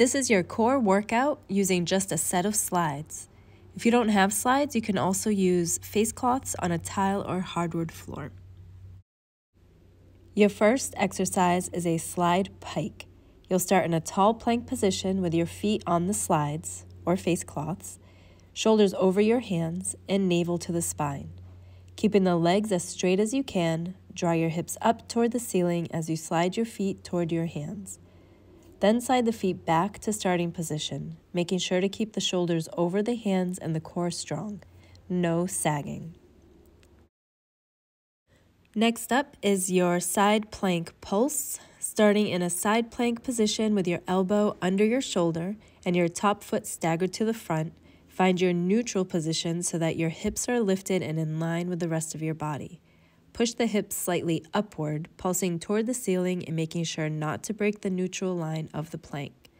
This is your core workout using just a set of slides. If you don't have slides, you can also use face cloths on a tile or hardwood floor. Your first exercise is a slide pike. You'll start in a tall plank position with your feet on the slides or face cloths, shoulders over your hands, and navel to the spine. Keeping the legs as straight as you can, draw your hips up toward the ceiling as you slide your feet toward your hands. Then slide the feet back to starting position, making sure to keep the shoulders over the hands and the core strong. No sagging. Next up is your side plank pulse, starting in a side plank position with your elbow under your shoulder and your top foot staggered to the front. Find your neutral position so that your hips are lifted and in line with the rest of your body. Push the hips slightly upward, pulsing toward the ceiling and making sure not to break the neutral line of the plank.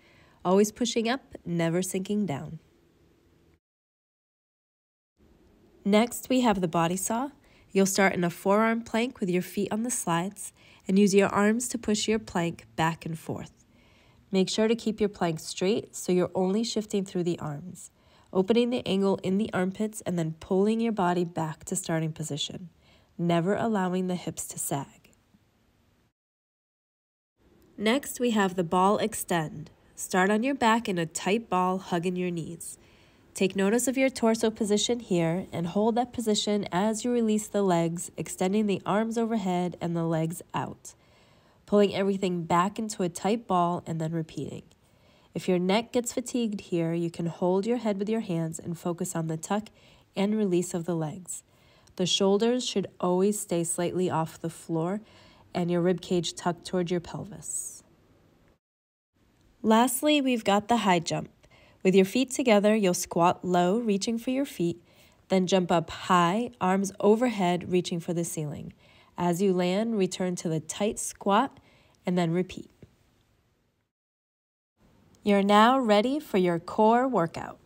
Always pushing up, never sinking down. Next, we have the body saw. You'll start in a forearm plank with your feet on the slides and use your arms to push your plank back and forth. Make sure to keep your plank straight so you're only shifting through the arms, opening the angle in the armpits and then pulling your body back to starting position never allowing the hips to sag. Next, we have the ball extend. Start on your back in a tight ball, hugging your knees. Take notice of your torso position here and hold that position as you release the legs, extending the arms overhead and the legs out. Pulling everything back into a tight ball and then repeating. If your neck gets fatigued here, you can hold your head with your hands and focus on the tuck and release of the legs. The shoulders should always stay slightly off the floor and your rib cage tucked toward your pelvis. Lastly, we've got the high jump. With your feet together, you'll squat low, reaching for your feet, then jump up high, arms overhead, reaching for the ceiling. As you land, return to the tight squat and then repeat. You're now ready for your core workout.